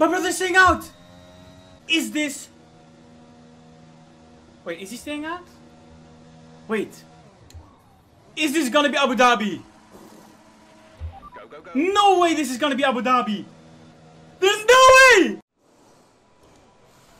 My brother's staying out! Is this... Wait, is he staying out? Wait. Is this gonna be Abu Dhabi? Go, go, go. No way this is gonna be Abu Dhabi! There's no way!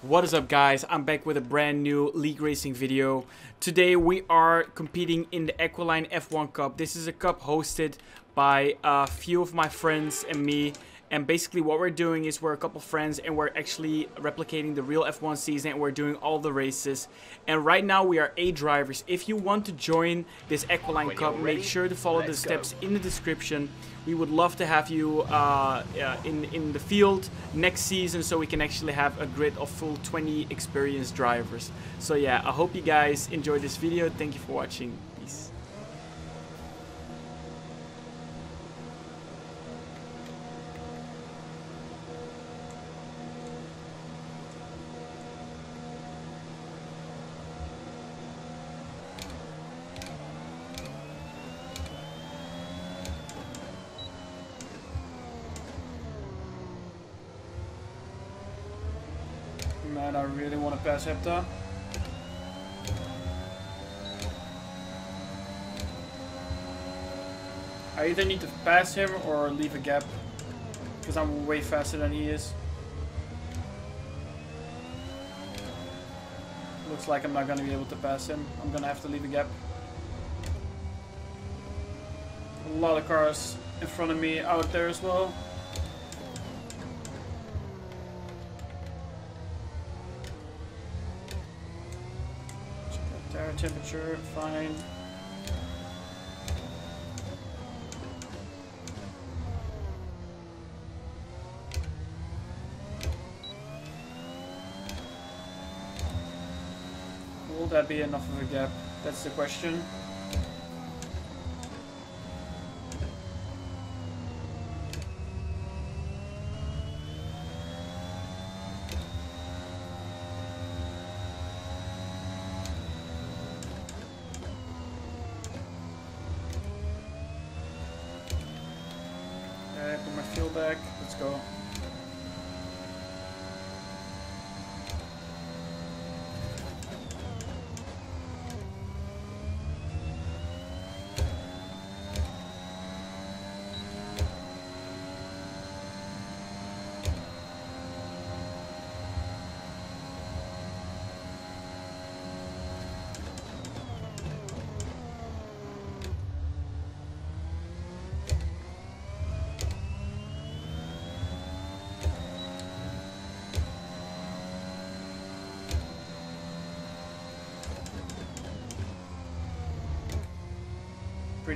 What is up guys, I'm back with a brand new League Racing video. Today we are competing in the Aquiline F1 Cup. This is a cup hosted by a few of my friends and me. And basically what we're doing is we're a couple friends and we're actually replicating the real F1 season and we're doing all the races. And right now we are eight drivers. If you want to join this Aquiline Cup, you're make sure to follow the let's go. steps in the description. We would love to have you uh, uh, in, in the field next season so we can actually have a grid of full 20 experienced drivers. So yeah, I hope you guys enjoyed this video. Thank you for watching. Peace. Man, Pass Hepta. I either need to pass him or leave a gap. Because I'm way faster than he is. Looks like I'm not going to be able to pass him. I'm going to have to leave a gap. A lot of cars in front of me out there as well. Tire temperature, fine. Will that be enough of a gap? That's the question. Okay, put my fuel back. Let's go.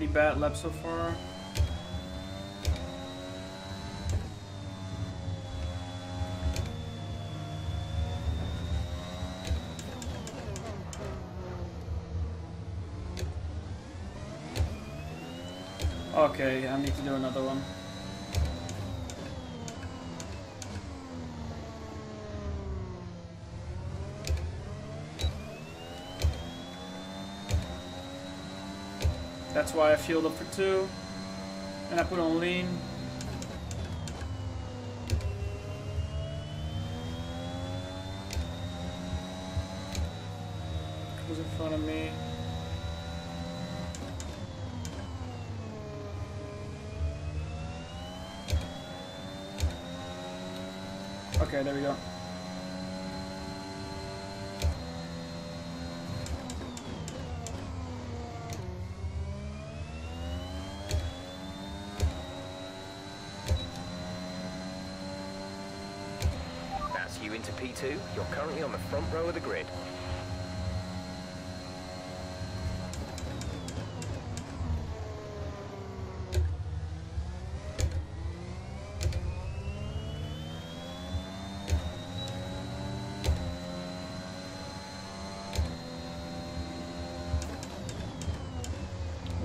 Pretty bad lap so far. Okay, I need to do another one. Why I fueled up for two. And I put on lean. Who's in front of me? Okay, there we go. That's P2. You're currently on the front row of the grid.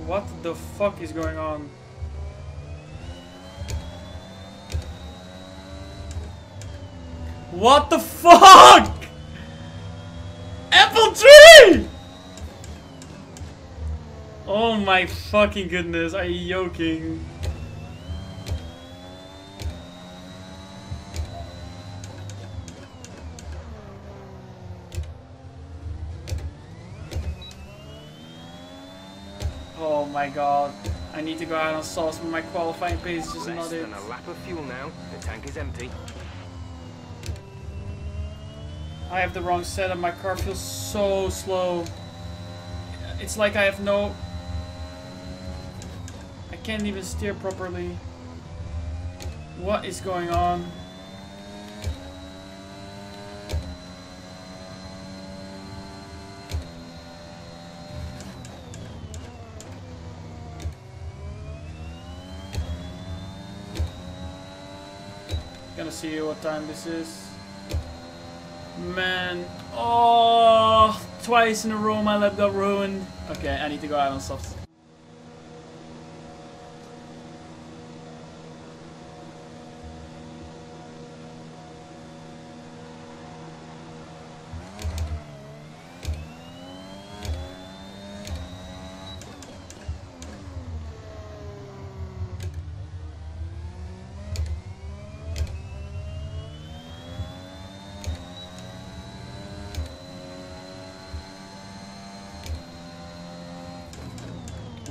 What the fuck is going on? What the fuck? Apple tree! Oh my fucking goodness, are you joking? Oh my god. I need to go out on sauce, but my qualifying page is just Less not it. Than a lap of fuel now. The tank is empty. I have the wrong setup. My car feels so slow. It's like I have no... I can't even steer properly. What is going on? Gonna see what time this is. Man, oh, twice in a row my lap got ruined. Okay, I need to go out on softs.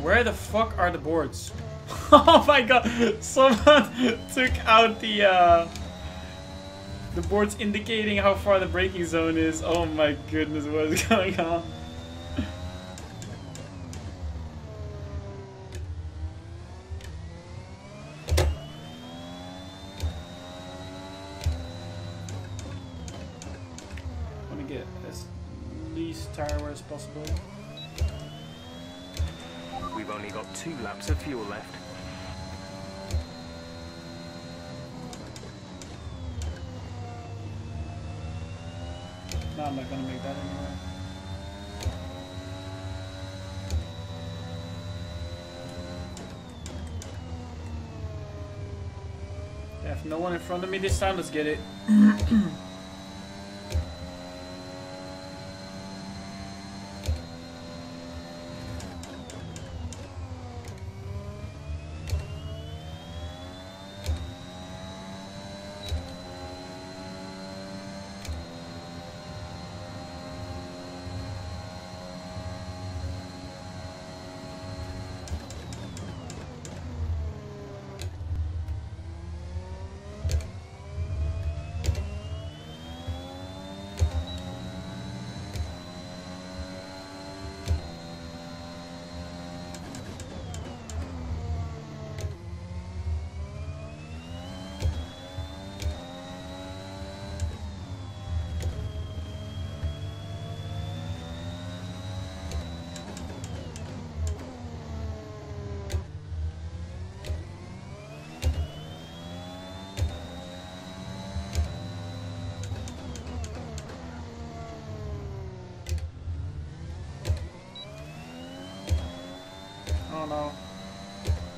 Where the fuck are the boards? oh my god, someone took out the uh, the boards indicating how far the braking zone is. Oh my goodness, what is going on? I'm not gonna make that anymore. I have no one in front of me this time, let's get it.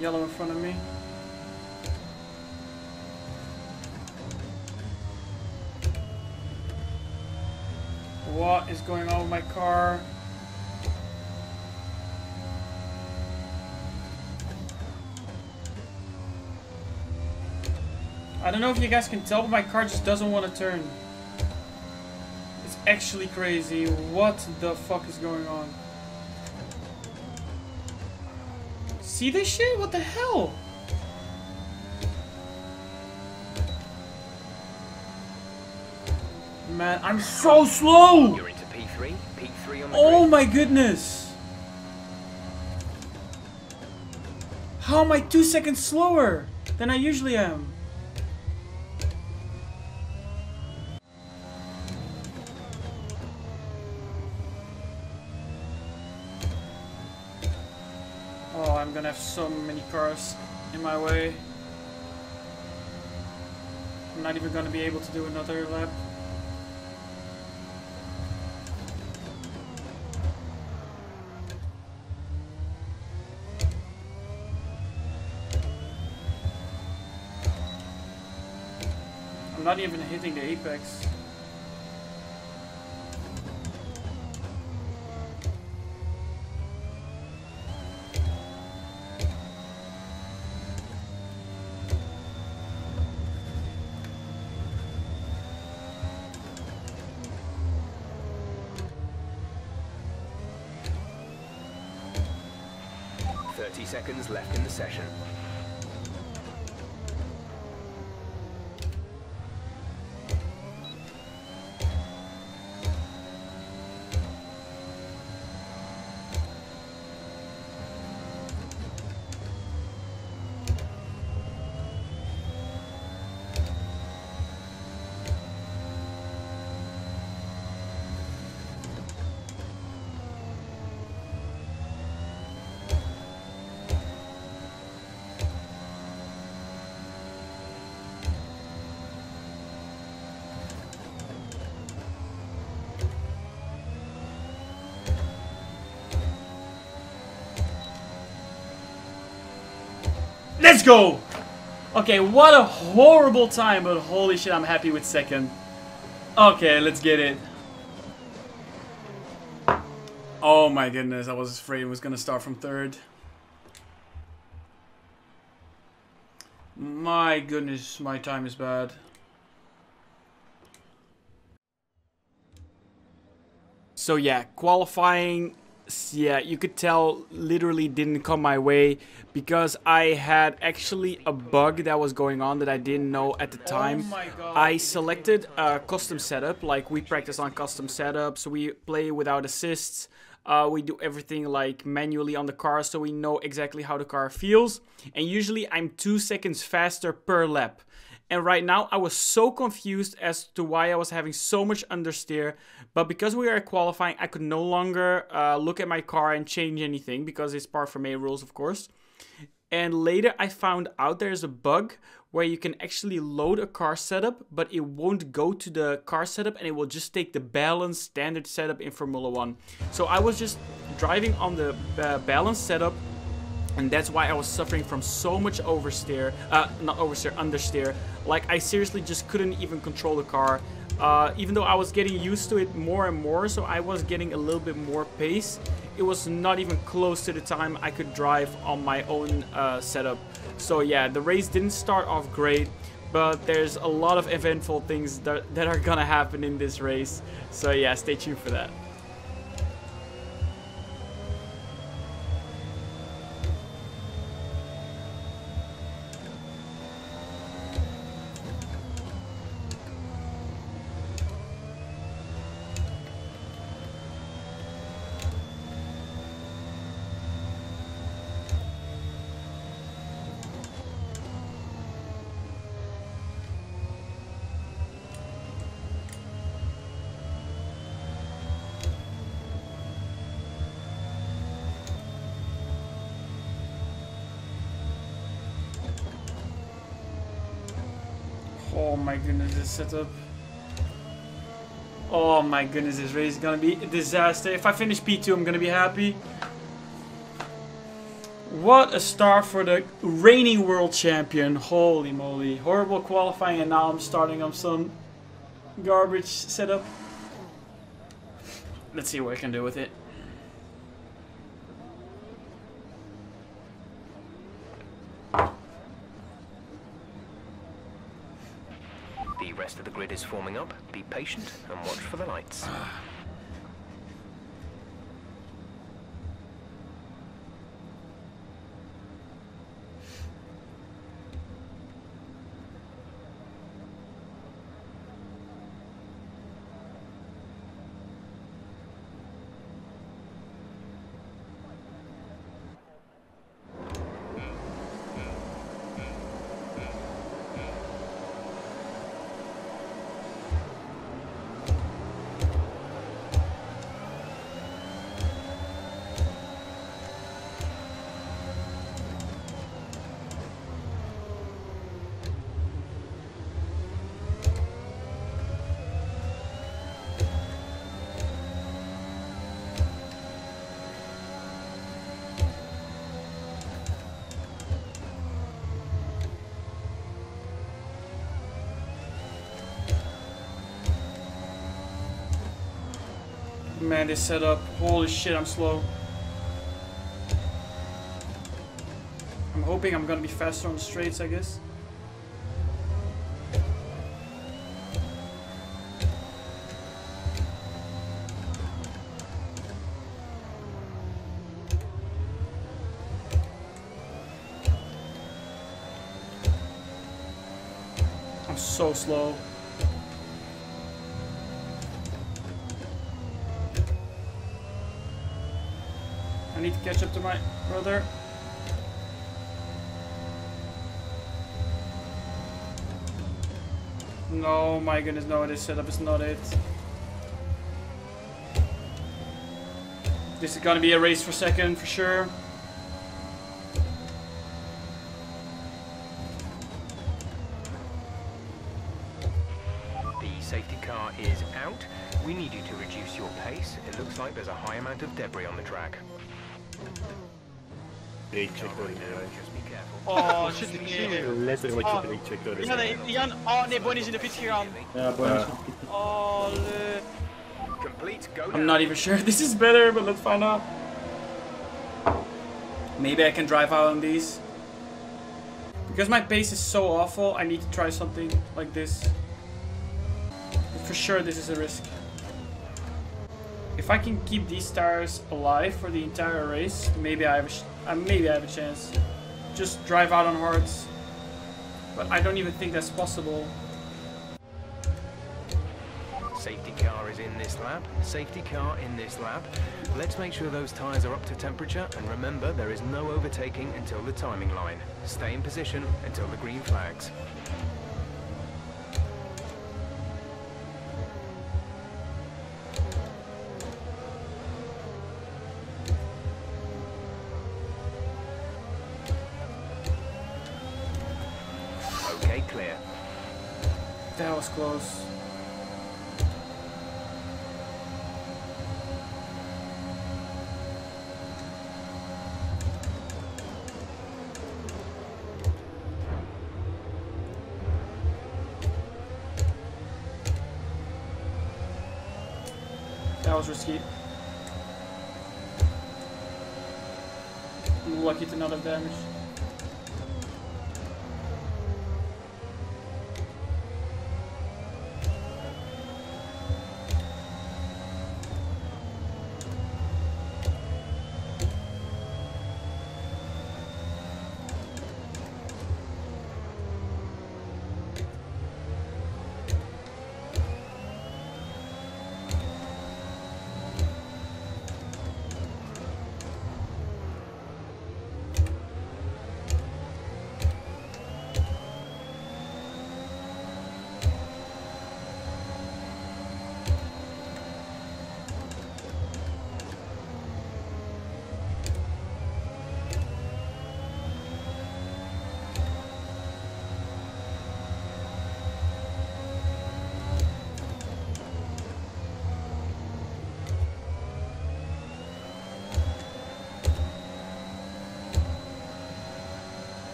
Yellow in front of me. What is going on with my car? I don't know if you guys can tell, but my car just doesn't want to turn. It's actually crazy. What the fuck is going on? See this shit? What the hell? Man, I'm so slow! You're into P3. P3 on the Oh my goodness! How am I two seconds slower than I usually am? Oh, I'm gonna have so many cars in my way. I'm not even gonna be able to do another lap. I'm not even hitting the apex. Seconds left in the session. Let's go! Okay, what a horrible time, but holy shit, I'm happy with second. Okay, let's get it. Oh my goodness, I was afraid it was gonna start from third. My goodness, my time is bad. So yeah, qualifying yeah, you could tell literally didn't come my way because I had actually a bug that was going on that I didn't know at the time. Oh I selected a custom setup, like we practice on custom setups, we play without assists, uh, we do everything like manually on the car so we know exactly how the car feels. And usually I'm two seconds faster per lap. And right now I was so confused as to why I was having so much understeer. But because we are qualifying, I could no longer uh, look at my car and change anything because it's part from A rules, of course. And later I found out there's a bug where you can actually load a car setup, but it won't go to the car setup and it will just take the balanced standard setup in Formula 1. So I was just driving on the uh, balanced setup and that's why I was suffering from so much oversteer, uh, not oversteer, understeer. Like I seriously just couldn't even control the car. Uh, even though I was getting used to it more and more, so I was getting a little bit more pace. It was not even close to the time I could drive on my own uh, setup. So yeah, the race didn't start off great, but there's a lot of eventful things that, that are gonna happen in this race. So yeah, stay tuned for that. Oh my goodness, this setup. Oh my goodness, this race is gonna be a disaster. If I finish P2, I'm gonna be happy. What a start for the reigning world champion. Holy moly. Horrible qualifying and now I'm starting on some garbage setup. Let's see what I can do with it. rest of the grid is forming up. Be patient and watch for the lights. Ah. man, this setup. Holy shit, I'm slow. I'm hoping I'm gonna be faster on the straights, I guess. I'm so slow. Catch up to my brother. No, my goodness, no, this setup is not it. This is gonna be a race for second, for sure. The safety car is out. We need you to reduce your pace. It looks like there's a high amount of debris on the track. Recheckor Just be careful. Åh, shit, ik zie je. Letterlijk Ah. wat je recheckor Ja, nee, Jan. Oh nee, Bonnie is in de pit gegaan. Ja, bonus. Oh, le. Complete, go I'm not even sure if this is better, but let's find out. Maybe I can drive out on these. Because my pace is so awful, I need to try something like this. But for sure, this is a risk. If I can keep these tires alive for the entire race, maybe I have a uh, maybe I have a chance. Just drive out on hards. But I don't even think that's possible. Safety car is in this lap. Safety car in this lap. Let's make sure those tyres are up to temperature and remember there is no overtaking until the timing line. Stay in position until the green flags.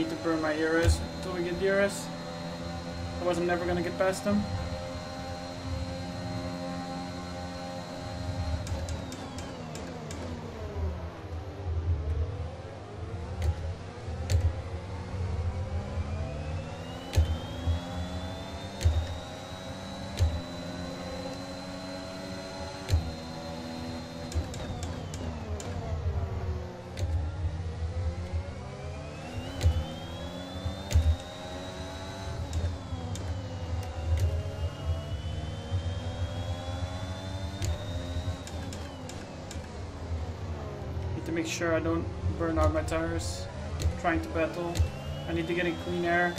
Need to burn my ears until we get DRS. Otherwise I'm never gonna get past them. Sure I don't burn out my tires trying to battle. I need to get in clean air.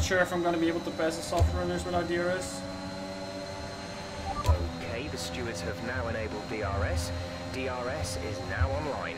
not sure if I'm going to be able to pass the soft runners without DRS. Okay, the stewards have now enabled DRS. DRS is now online.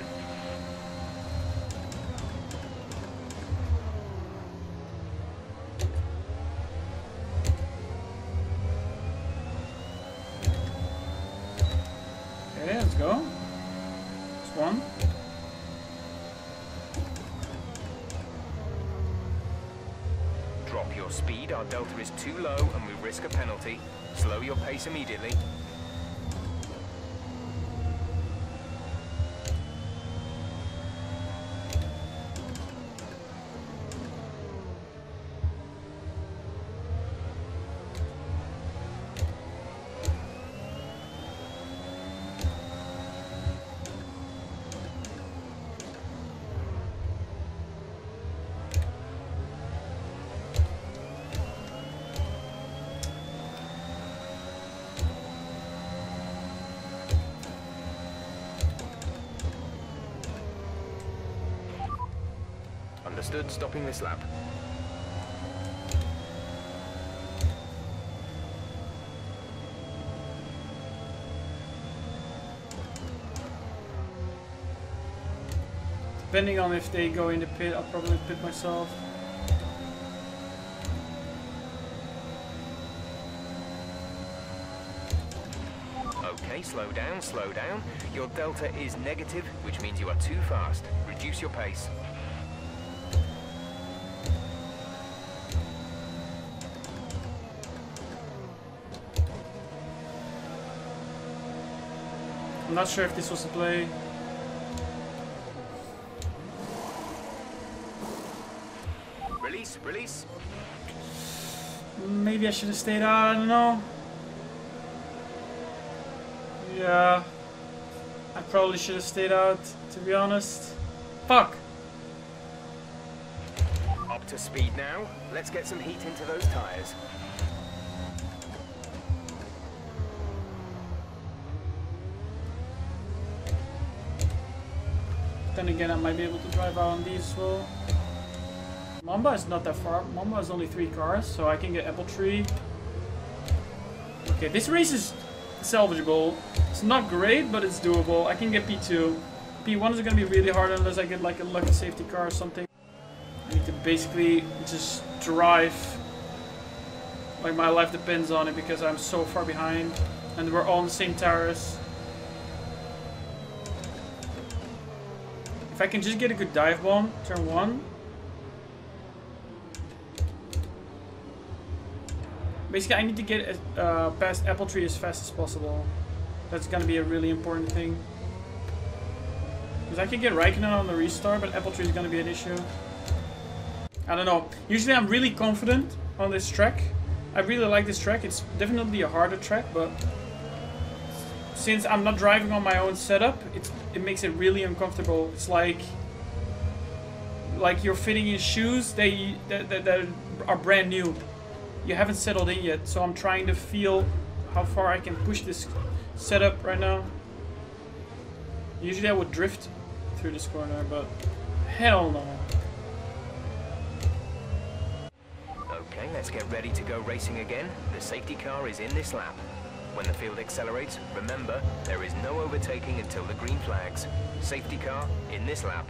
Understood, stopping this lap. Depending on if they go in the pit, I'll probably pit myself. Okay, slow down, slow down. Your delta is negative, which means you are too fast. Reduce your pace. I'm not sure if this was the play. Release, release. Maybe I should have stayed out, I don't know. Yeah. I probably should have stayed out, to be honest. Fuck! Up to speed now. Let's get some heat into those tires. Again, I might be able to drive out on these as well. Mamba is not that far. Mamba is only three cars, so I can get Apple Tree. Okay, this race is salvageable. It's not great, but it's doable. I can get P2. P1 is going to be really hard unless I get like a lucky safety car or something. I need to basically just drive like my life depends on it because I'm so far behind. And we're all on the same tires. I can just get a good dive bomb, turn one. Basically, I need to get uh, past Apple Tree as fast as possible. That's gonna be a really important thing. Because I can get Raikkonen on the restart, but Apple Tree is gonna be an issue. I don't know. Usually I'm really confident on this track. I really like this track. It's definitely a harder track, but since I'm not driving on my own setup, it's, it makes it really uncomfortable. It's like like you're fitting in shoes they that, that, that are brand new. You haven't settled in yet, so I'm trying to feel how far I can push this setup right now. Usually I would drift through this corner, but hell no. Okay, let's get ready to go racing again. The safety car is in this lap. When the field accelerates, remember, there is no overtaking until the green flags. Safety car in this lap.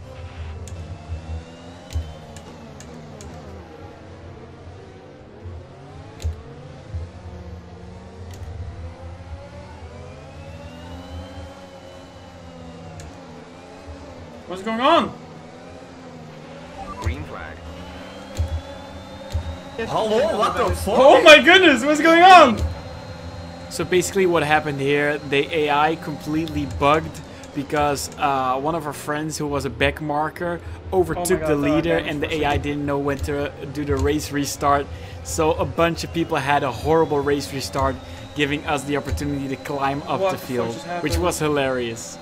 What's going on? Green flag. Hello, what the oh fuck? Oh my goodness, what's going on? So basically what happened here, the AI completely bugged because uh, one of our friends who was a back marker overtook God, the leader and the. AI didn't know when to do the race restart. So a bunch of people had a horrible race restart, giving us the opportunity to climb up What the field, which was hilarious.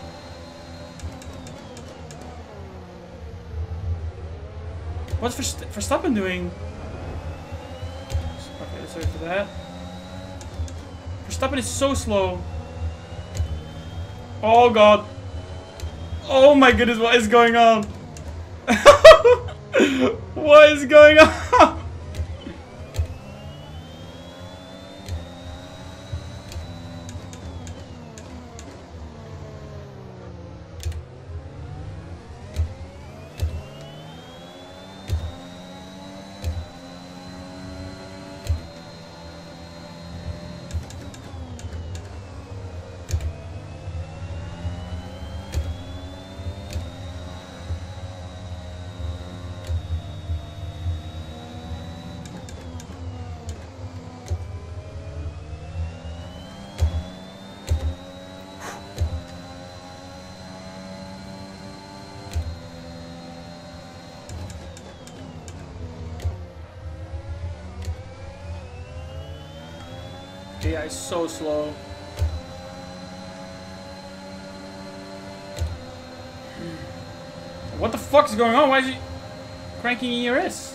What's Verst- Verstappen doing? Okay, sorry for that. Verstappen is so slow. Oh god. Oh my goodness, what is going on? what is going on? AI is so slow. What the fuck is going on? Why is he cranking ERS?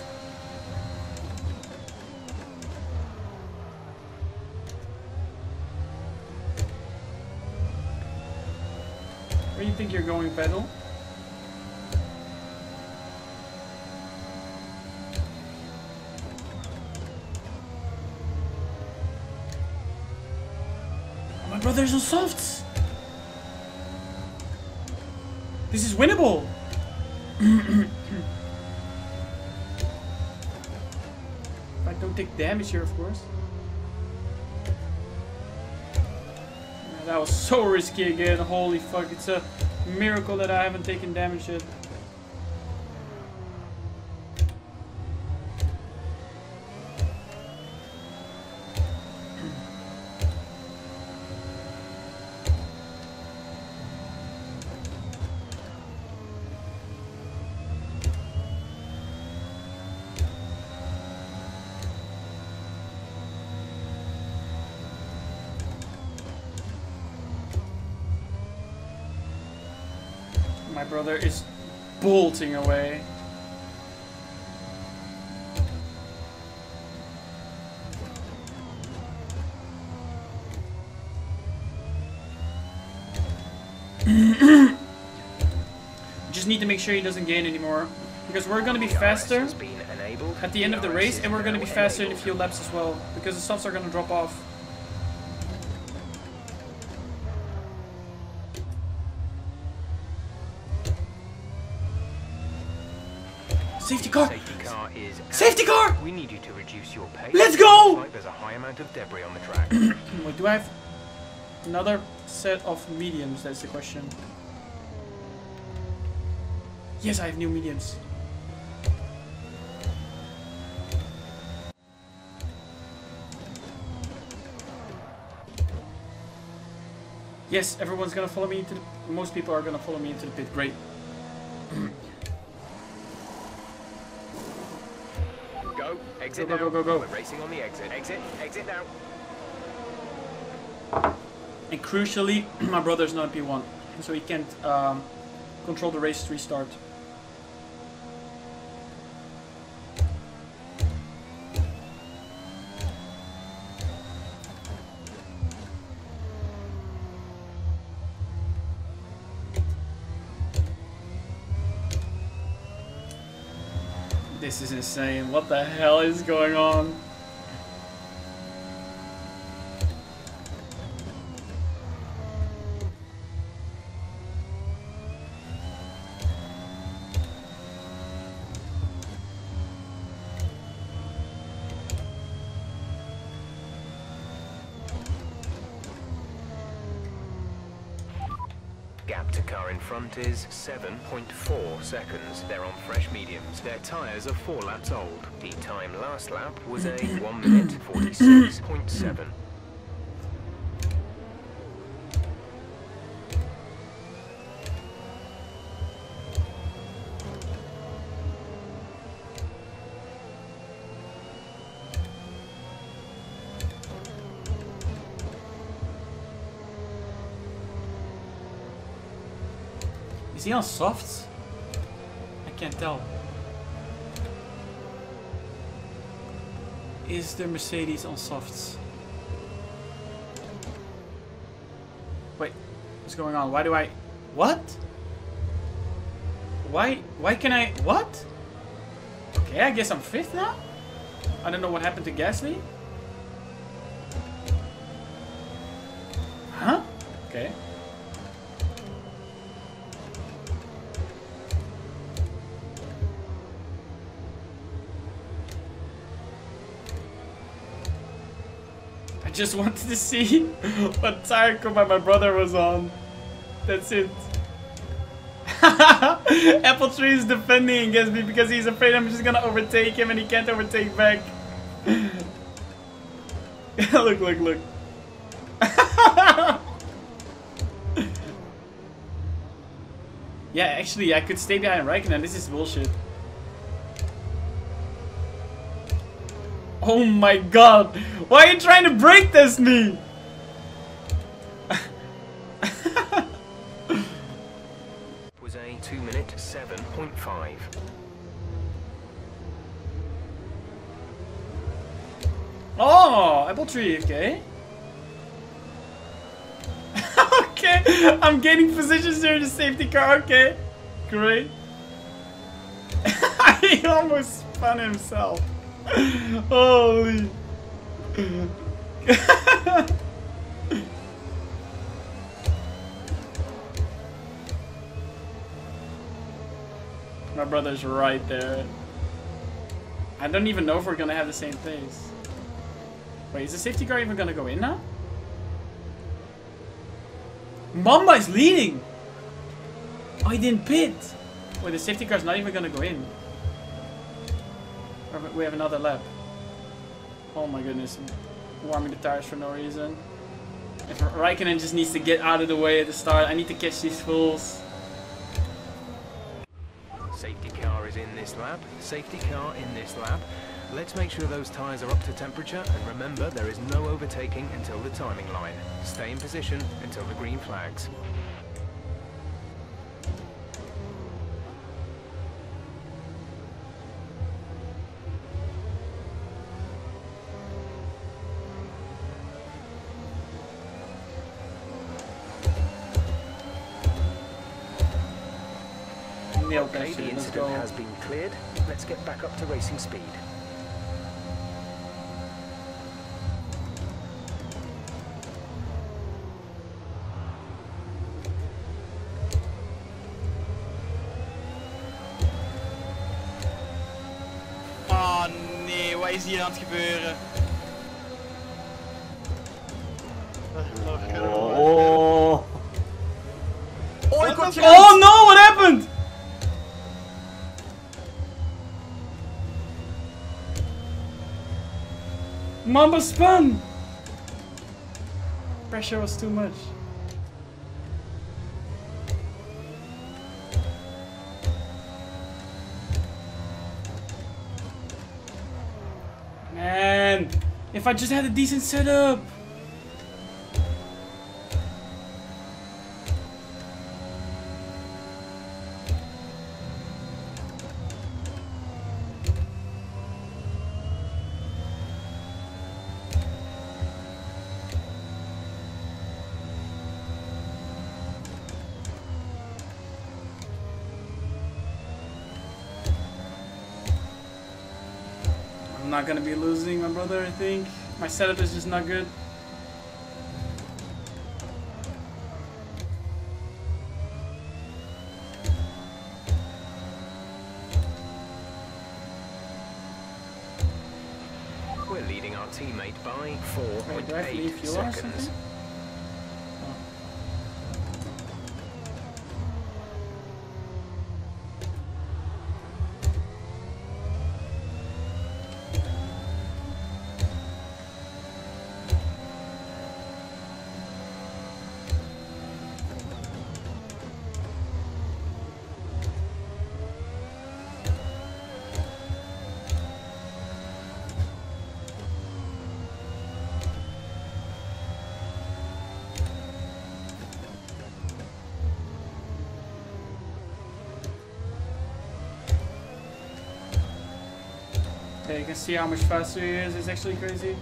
Softs! This is winnable! I don't take damage here, of course. That was so risky again. Holy fuck, it's a miracle that I haven't taken damage yet. My brother is bolting away. Just need to make sure he doesn't gain anymore. Because we're gonna be faster has been enabled. at the end of the race and we're gonna be faster in a few laps as well. Because the softs are gonna drop off. Your pace. Let's go! Like there's a high amount of debris on the track. Wait, do I have another set of mediums? That's the question. Yes, I have new mediums. Yes, everyone's gonna follow me into the. Most people are gonna follow me into the pit. Great. exit Go, go, go, go, go. We're racing on the exit. Exit, exit now. And crucially, my brother's not P1, so he can't um, control the race to restart. This is insane. What the hell is going on? Gap to car in front is 7.4 seconds. They're on fresh mediums. Their tyres are four laps old. The time last lap was a 1 minute 46.7. he on softs? I can't tell. Is the Mercedes on softs? Wait, what's going on? Why do I... What? Why, why can I... What? Okay, I guess I'm fifth now? I don't know what happened to Gasly. Just wanted to see what tire compound my brother was on. That's it. Apple Tree is defending against me because he's afraid I'm just gonna overtake him and he can't overtake back. look, look, look. yeah, actually, I could stay behind Raikkonen. This is bullshit. Oh my god! Why are you trying to break this me? Was a 2 minute 7.5. Oh, apple tree, okay. okay, I'm gaining positions here in the safety car, okay. Great. he almost spun himself. Holy. My brother's right there. I don't even know if we're gonna have the same pace. Wait, is the safety car even gonna go in now? Mamba is leading! Oh, he didn't pit! Wait, the safety car's not even gonna go in. We have another lap. Oh my goodness. Warming the tires for no reason. If Raikkonen just needs to get out of the way at the start, I need to catch these fools. Safety car is in this lap. Safety car in this lap. Let's make sure those tyres are up to temperature and remember there is no overtaking until the timing line. Stay in position until the green flags. Get back up to racing speed. Oh nee, wat is hier aan het gebeuren? Oh. Oh, ik word Oh no, Mamba spun! Pressure was too much. Man, if I just had a decent setup. I'm not gonna be losing my brother, I think. My setup is just not good. We're leading our teammate by Wait, do I have to leave 4.8 fuel or seconds. You can see how much faster he is. It's actually crazy.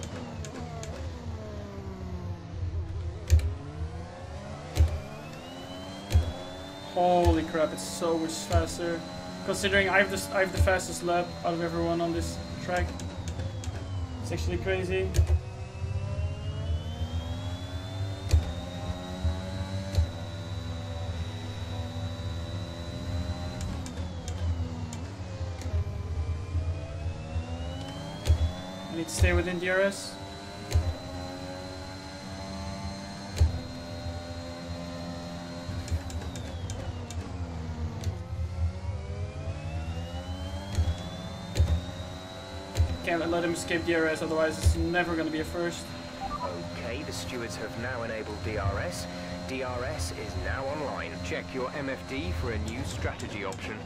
Holy crap, it's so much faster. Considering I have the I have the fastest lap out of everyone on this track. It's actually crazy. Stay within DRS. Can't let him escape DRS, otherwise it's never gonna be a first. Okay, the stewards have now enabled DRS. DRS is now online. Check your MFD for a new strategy option.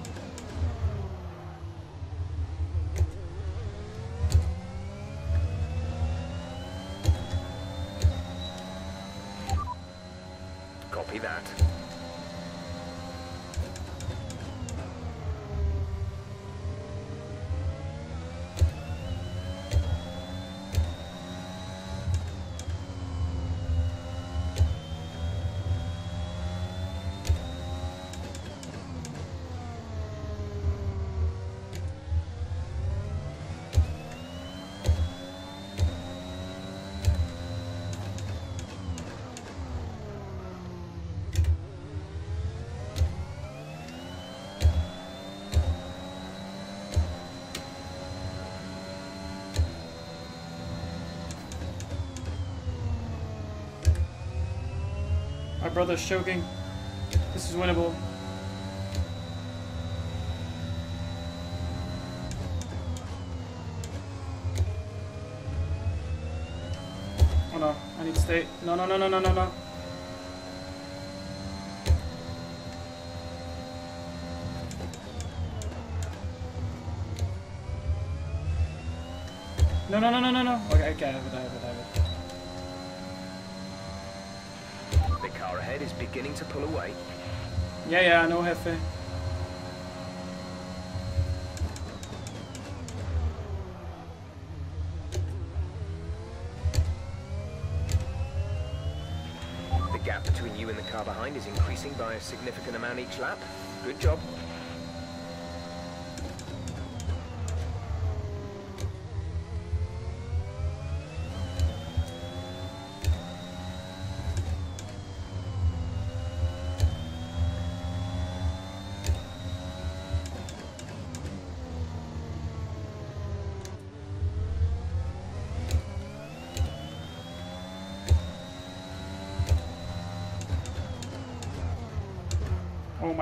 Brother's choking. This is winnable. Oh no, I need to stay. No, no, no, no, no, no, no. No, no, no, no, no, no. Okay, okay, I have it, have it. The car ahead is beginning to pull away. Yeah, yeah, no jefe. The gap between you and the car behind is increasing by a significant amount each lap. Good job.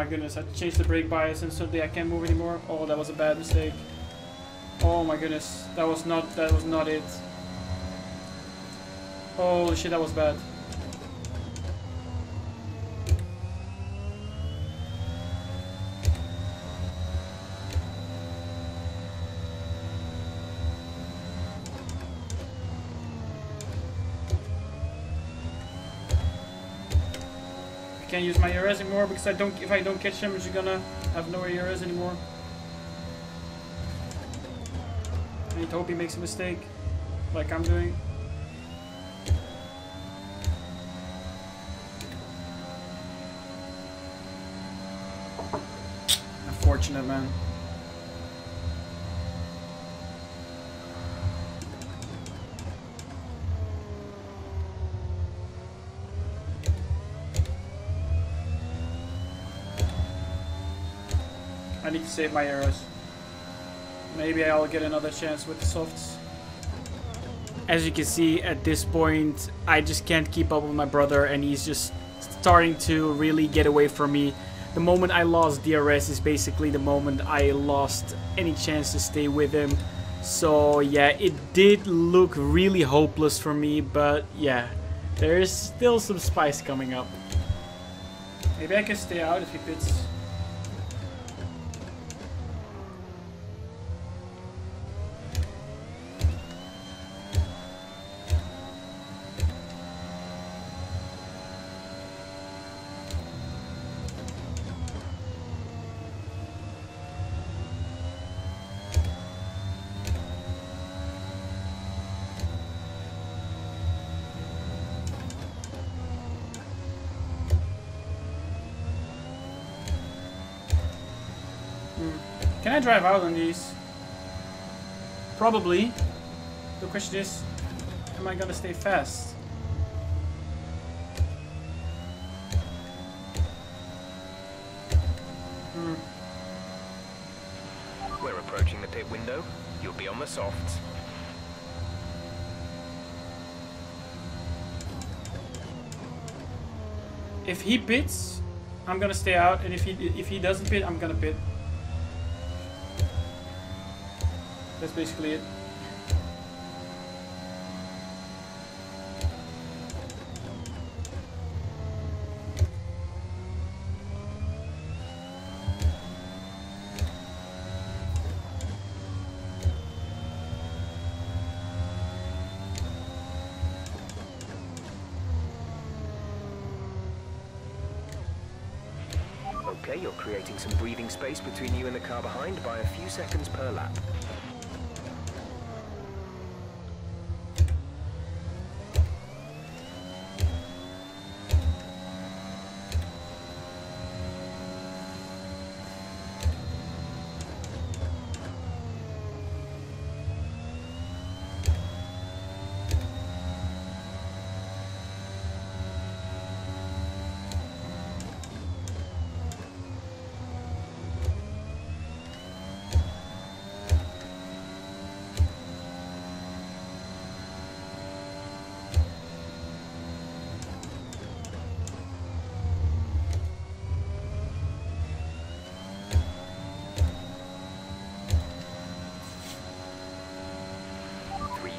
Goodness, I changed the brake bias and suddenly I can't move anymore. Oh, that was a bad mistake. Oh my goodness, that was not, that was not it. Holy shit, that was bad. Can't use my ERS anymore because I don't. If I don't catch them, just gonna have no ERS anymore. I need to hope he makes a mistake, like I'm doing. Unfortunate, man. Save my arrows. Maybe I'll get another chance with the softs. As you can see, at this point, I just can't keep up with my brother and he's just starting to really get away from me. The moment I lost DRS is basically the moment I lost any chance to stay with him. So yeah, it did look really hopeless for me, but yeah, there is still some spice coming up. Maybe I can stay out if he pits. I drive out on these? Probably. The question is, am I gonna stay fast? Hmm. We're approaching the pit window. You'll be on the softs. If he pits, I'm gonna stay out, and if he if he doesn't pit, I'm gonna pit. That's basically it. Okay, you're creating some breathing space between you and the car behind by a few seconds per lap.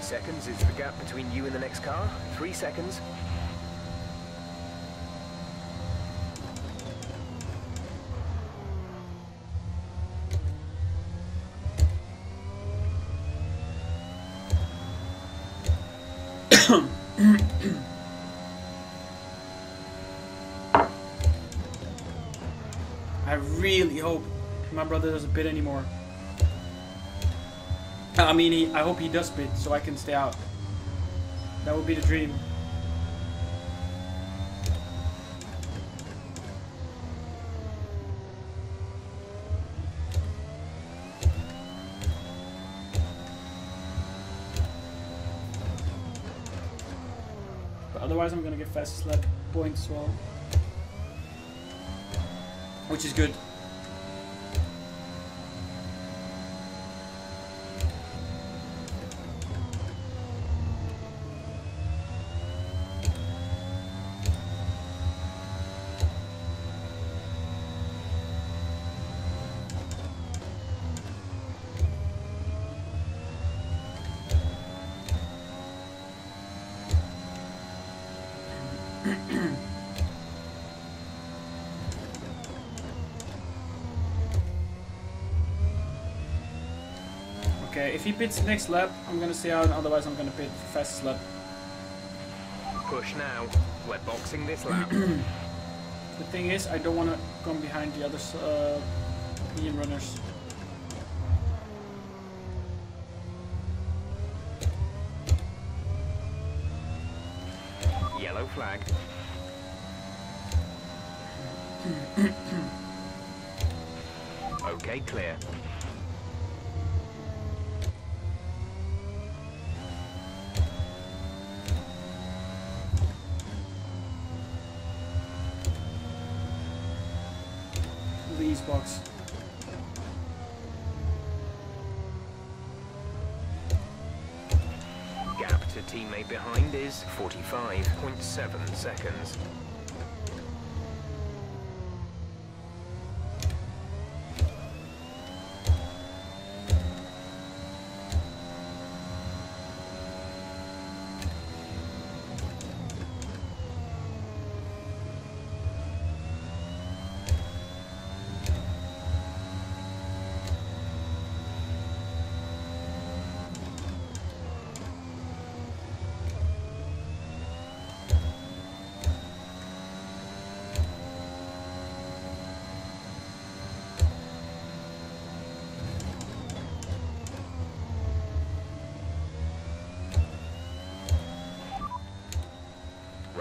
Seconds is the gap between you and the next car. Three seconds. I really hope my brother doesn't bid anymore. I mean, he, I hope he does bid so I can stay out. That would be the dream. But otherwise, I'm gonna get fastest lap points as well. Which is good. Okay, if he pits next lap, I'm gonna stay out, otherwise I'm gonna pit fastest lap. Push now. We're boxing this lap. The thing is, I don't want to come behind the other uh, medium runners. Yellow flag. okay, clear. Lee's box. Gap to teammate behind is 45.7 seconds.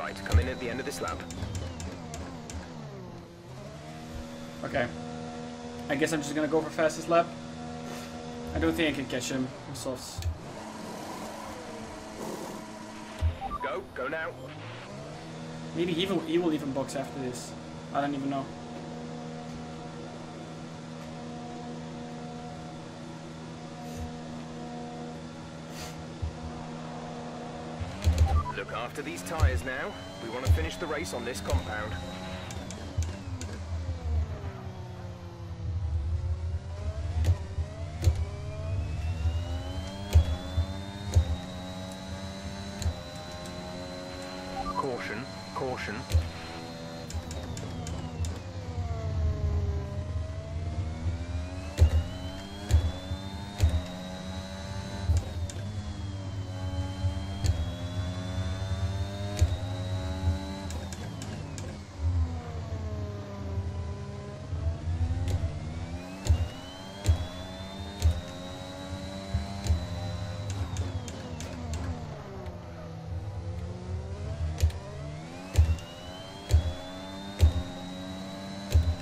Right, come in at the end of this lap. Okay. I guess I'm just gonna go for fastest lap. I don't think I can catch him with softs. Go, go now. Maybe he will, he will even box after this. I don't even know. Look after these tyres now. We want to finish the race on this compound. Caution, caution.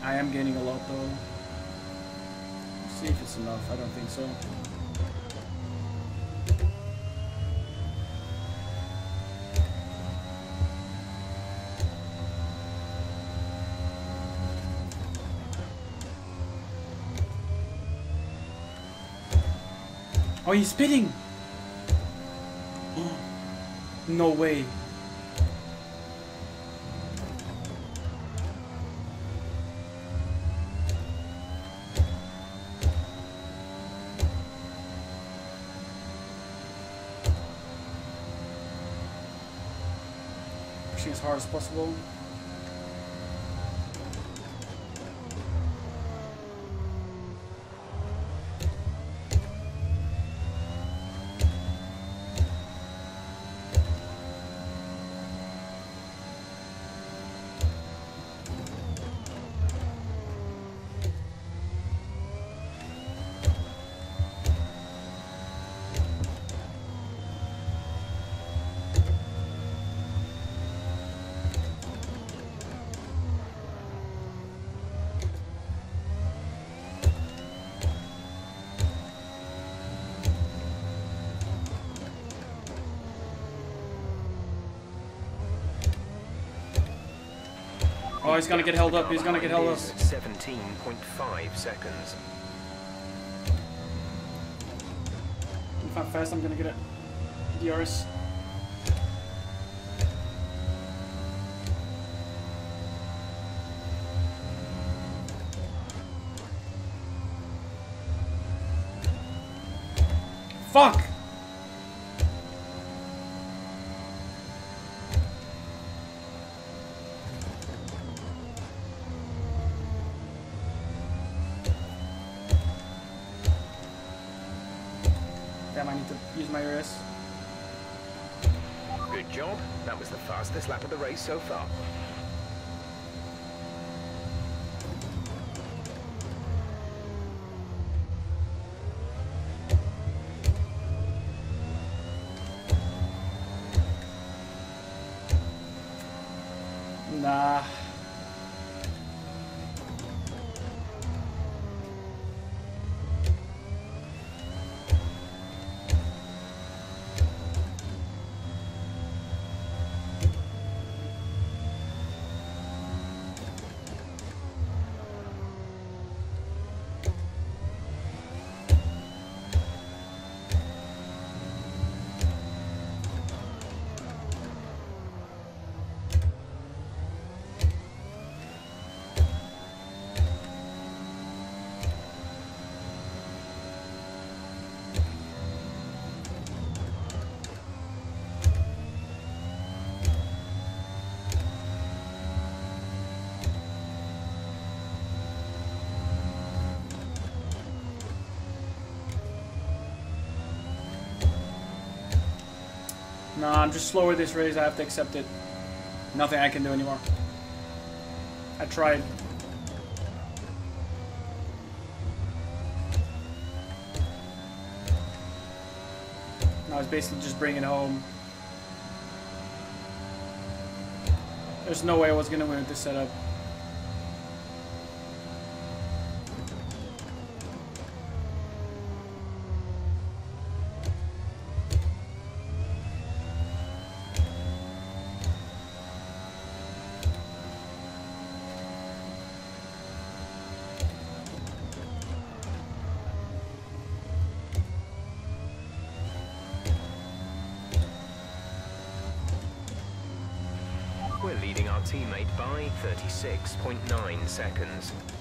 I am gaining a lot though. Let's see if it's enough. I don't think so. Oh, he's spitting! no way. As hard as possible. Oh, he's gonna get held up. He's gonna get held up. 17.5 seconds. If I'm fast, I'm gonna get it. DRS. Fuck! Damn, I need to use my RS. Good job. That was the fastest lap of the race so far. I'm just slower this race. I have to accept it. Nothing I can do anymore. I tried. Now it's basically just bringing home. There's no way I was gonna win with this setup. We're leading our teammate by 36.9 seconds.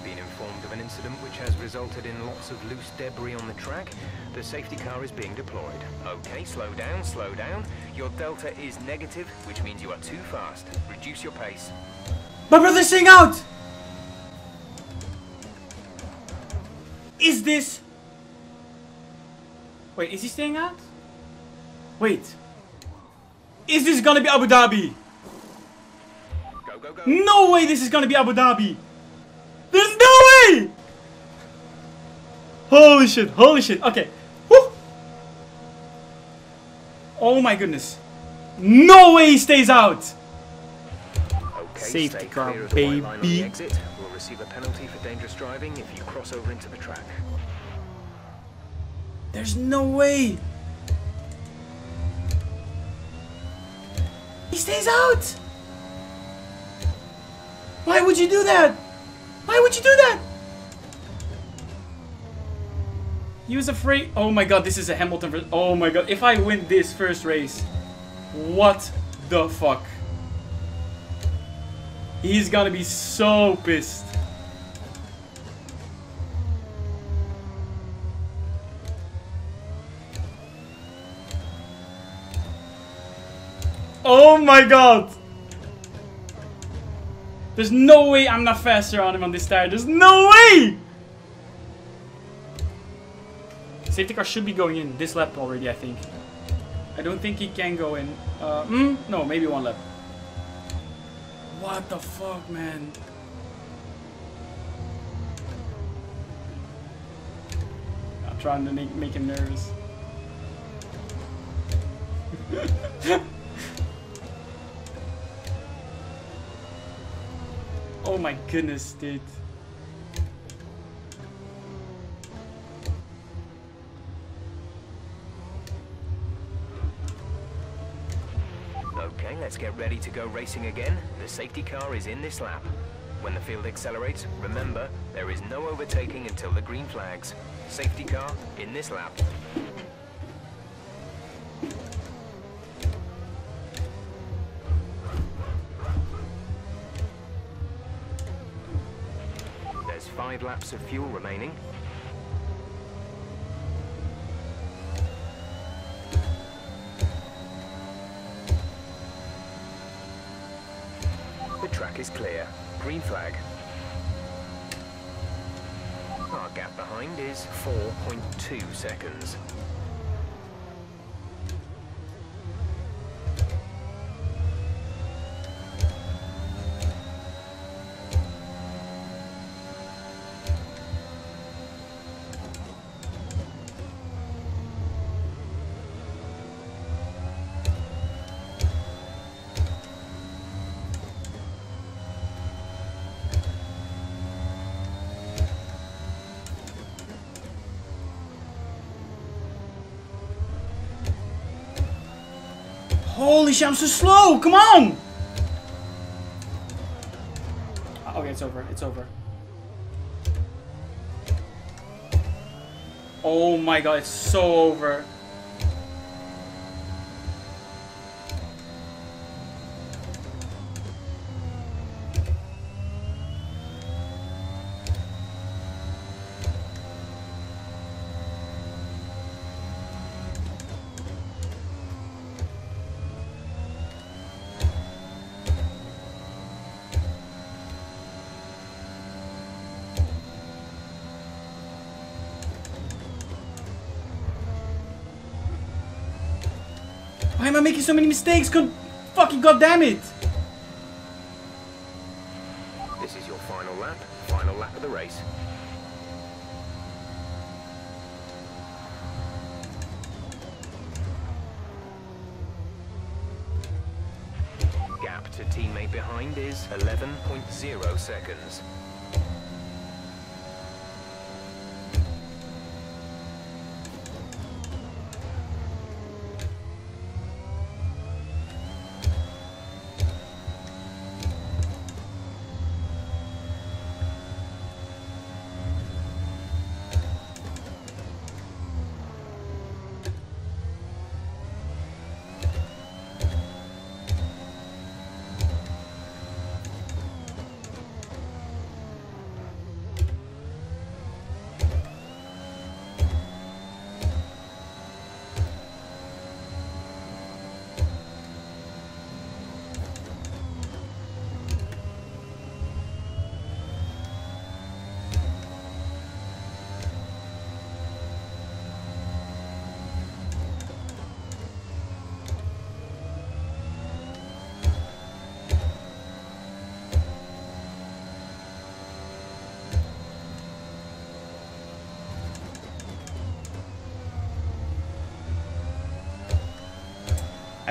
Informed of an incident which has resulted in lots of loose debris on the track. The safety car is being deployed. Okay, slow down, slow down. Your delta is negative, which means you are too fast. Reduce your pace. My brother's staying out! Is this... Wait, is he staying out? Wait. Is this gonna be Abu Dhabi? Go, go, go. No way this is gonna be Abu Dhabi! There's no way! Holy shit, holy shit. Okay. Woo! Oh my goodness. No way he stays out! Okay, Safety car, clear of the white line on the baby. exit. We'll receive a penalty for dangerous driving if you cross over into the track. There's no way! He stays out! Why would you do that? Why would you do that? He was afraid. Oh my god, this is a Hamilton. Oh my god, if I win this first race, what the fuck? He's gonna be so pissed. Oh my god! There's no way I'm not faster on him on this tire. There's no way! Safety car should be going in this lap already, I think. I don't think he can go in. Uh, mm, no, maybe one lap. What the fuck, man? I'm trying to make, make him nervous. Oh my goodness, dude. Let's get ready to go racing again. The safety car is in this lap. When the field accelerates, remember, there is no overtaking until the green flags. Safety car in this lap. There's five laps of fuel remaining. 4.2 seconds. Holy shit, I'm so slow! Come on! Okay, it's over. It's over. Oh my god, it's so over. Am I making so many mistakes? God fucking goddamn it! This is your final lap. Final lap of the race. Gap to teammate behind is 11.0 seconds.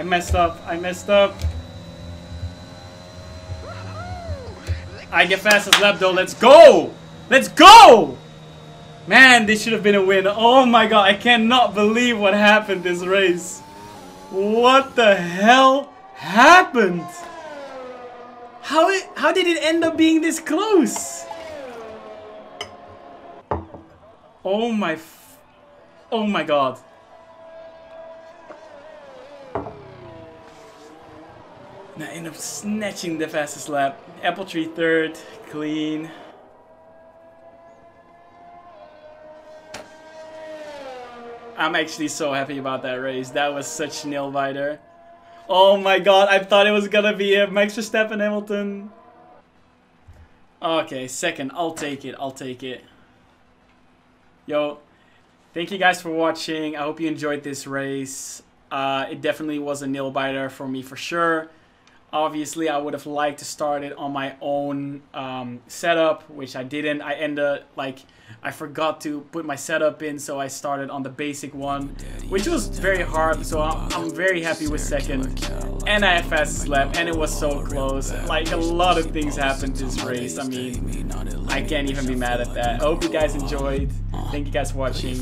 I messed up. I messed up. I get fastest lap though. Let's go! Let's go! Man, this should have been a win. Oh my god, I cannot believe what happened this race. What the hell happened? How it, how did it end up being this close? Oh my Oh my god. And I end up snatching the fastest lap. Apple tree third, clean. I'm actually so happy about that race. That was such nail biter. Oh my god, I thought it was gonna be a Max Verstappen Hamilton. Okay, second. I'll take it. I'll take it. Yo, thank you guys for watching. I hope you enjoyed this race. Uh, it definitely was a nail biter for me for sure. Obviously, I would have liked to start it on my own um, setup, which I didn't. I ended like I forgot to put my setup in, so I started on the basic one, which was very hard. So I'm, I'm very happy with second, and I had fastest and it was so close. Like a lot of things happened this race. I mean, I can't even be mad at that. I hope you guys enjoyed. Thank you guys for watching.